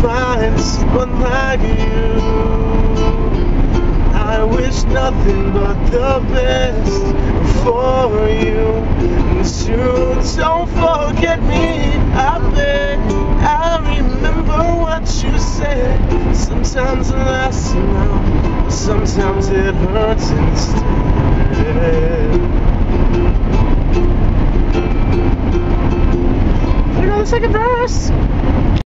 find someone like you. I wish nothing but the best for you. And soon, don't forget me. I beg. I remember what you said. Sometimes it lasts around, sometimes it hurts instead. Here second verse.